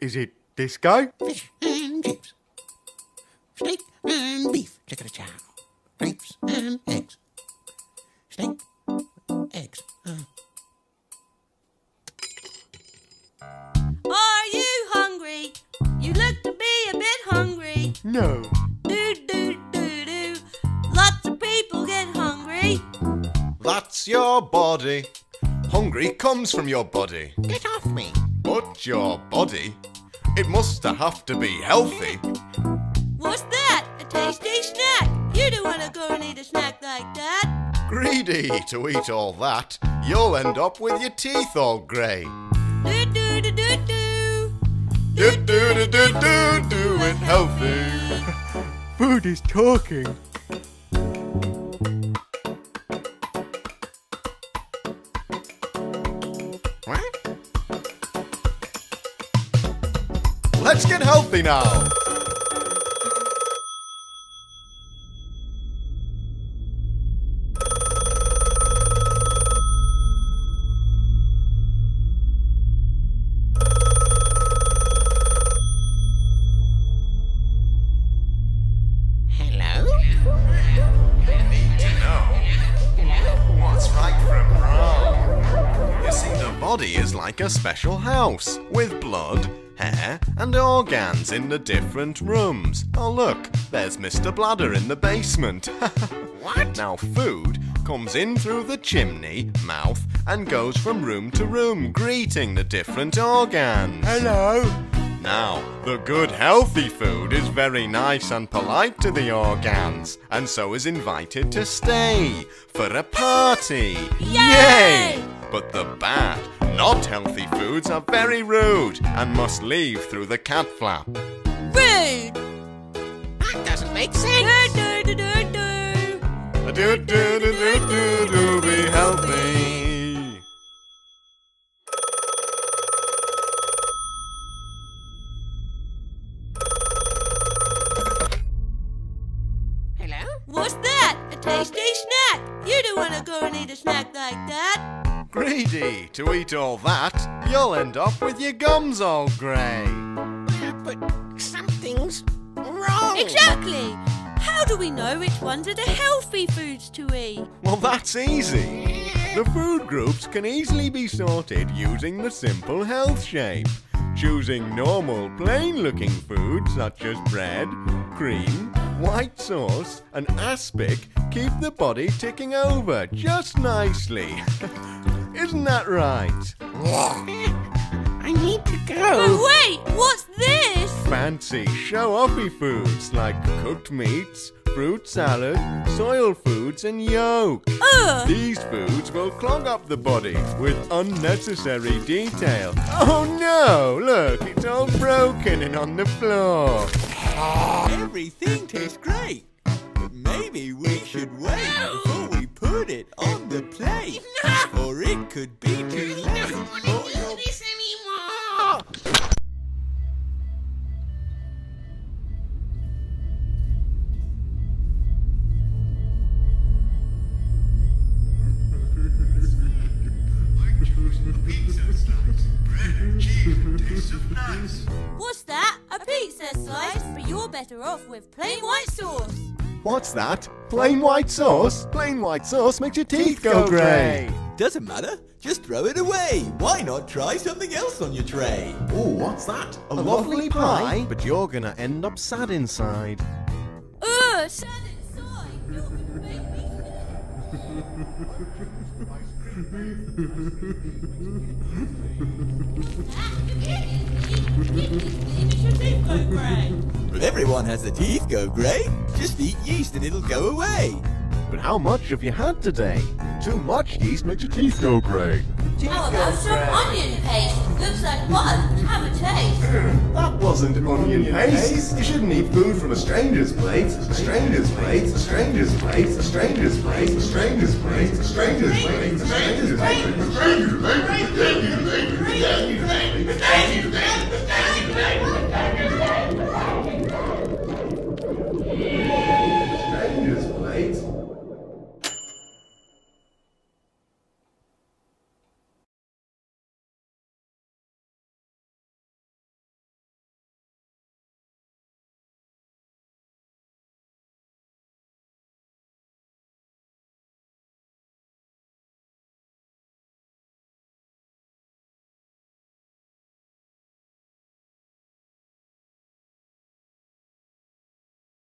Is it this guy? Fish and chips. Steak and beef. Chicken chow. Grapes and eggs. Steak, eggs. Uh, Are you hungry? You look to be a bit hungry. No. Do do do do. Lots of people get hungry. That's your body. Hungry comes from your body. get off me. But your body, it must have to be healthy. What's that? A tasty snack. You don't want to go and eat a snack like that. Greedy to eat all that, you'll end up with your teeth all grey. Do do do do do. Do do do do do do it healthy. Food is talking. Let's get healthy now. Hello? What's right from wrong? You see, the body is like a special house with blood, hair, and organs in the different rooms. Oh, look, there's Mr. Bladder in the basement. what? Now, food comes in through the chimney, mouth, and goes from room to room, greeting the different organs. Hello. Now, the good healthy food is very nice and polite to the organs, and so is invited to stay for a party. Yay! But the bad, not healthy foods are very rude and must leave through the cat flap. Rude. That doesn't make sense. Do do do do do. Do do do do do do be healthy. Hello? What's that? A tasty snack. You don't want to go and eat a snack like that. Greedy to eat all that, you'll end up with your gums all grey. Uh, but something's wrong. Exactly. How do we know which ones are the healthy foods to eat? Well, that's easy. The food groups can easily be sorted using the simple health shape. Choosing normal, plain looking foods such as bread, cream, white sauce, and aspic keep the body ticking over just nicely. Isn't that right? I need to But go. wait, what's this? Fancy show-offy foods like cooked meats, fruit salad, soil foods, and yolk. Ugh. These foods will clog up the body with unnecessary detail. Oh no! Look, it's all broken and on the floor. Everything tastes great, could be too late for your this anymore. What's that? A pizza slice? But you're better off with plain white sauce. What's that? Plain white sauce? Plain white sauce makes your teeth go grey. Doesn't matter, just throw it away. Why not try something else on your tray? Oh, what's that? A lovely pie? But you're gonna end up sad inside. Ugh, sad inside. Look, it made me But everyone has the teeth go grey. Just eat yeast and it'll go away. But how much have you had today? Too much yeast makes your teeth go grey. How about some onion paste? Looks like one. Have a taste. that wasn't onion paste. You shouldn't eat food from a stranger's plate. A stranger's plate. A stranger's plate. A stranger's plate. A stranger's plate. A stranger's plate. A stranger's plate.